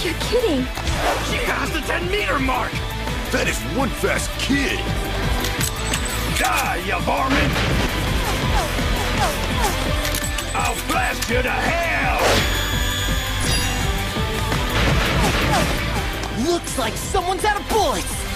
You're kidding. She passed the 10 meter mark! That is one fast kid! Die, you varmint! I'll blast you to hell! Looks like someone's out of bullets!